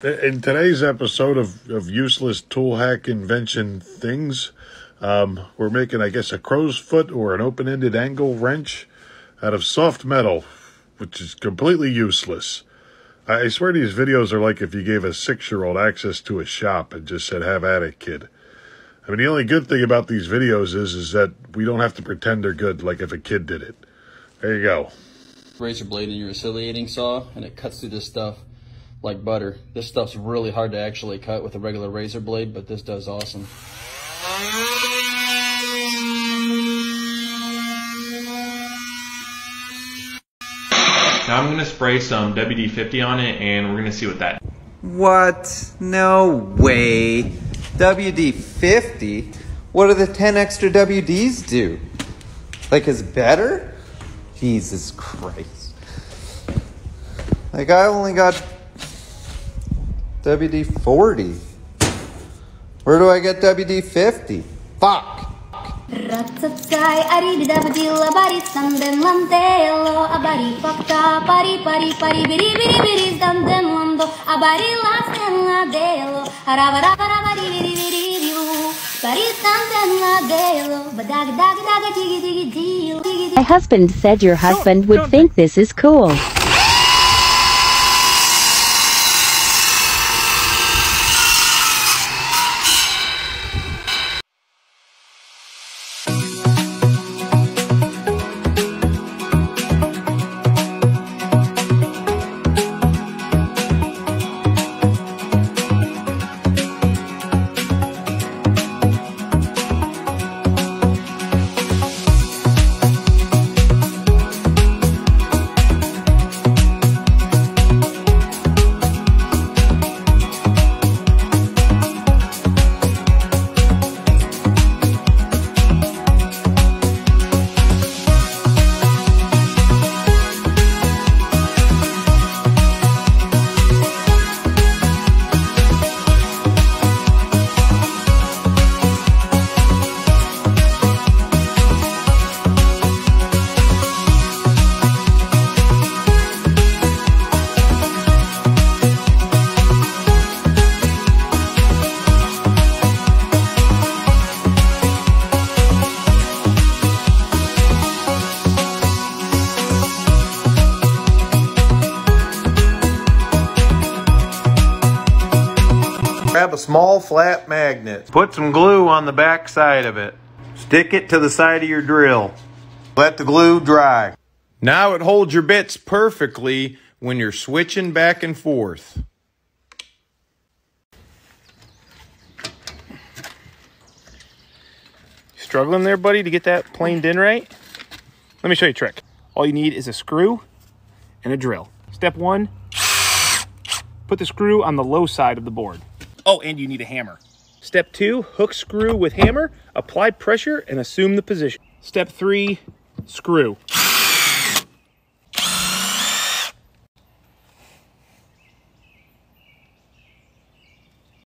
In today's episode of, of useless tool hack invention things, um, we're making, I guess, a crow's foot or an open ended angle wrench out of soft metal, which is completely useless. I swear these videos are like if you gave a six year old access to a shop and just said, have at it, kid. I mean, the only good thing about these videos is, is that we don't have to pretend they're good like if a kid did it. There you go. Razor blade in your oscillating saw and it cuts through this stuff like butter. This stuff's really hard to actually cut with a regular razor blade, but this does awesome. Now I'm going to spray some WD-50 on it and we're going to see what that What? No way. WD-50? What do the 10 extra WDs do? Like, is better? Jesus Christ. Like, I only got WD-40. Where do I get WD-50? Fuck. Ratsatsai arididabadilla bari sanden lantelo abari fakta pari pari pari biri biri biri sanden lando abari lasten ladelo arabarabari biri biri biu bari sanden ladelo badag dag dag digi digi digi My husband said your husband would think this is cool. Grab a small flat magnet. Put some glue on the back side of it. Stick it to the side of your drill. Let the glue dry. Now it holds your bits perfectly when you're switching back and forth. Struggling there, buddy, to get that planed in right? Let me show you a trick. All you need is a screw and a drill. Step one, put the screw on the low side of the board. Oh, and you need a hammer. Step two, hook screw with hammer, apply pressure, and assume the position. Step three, screw.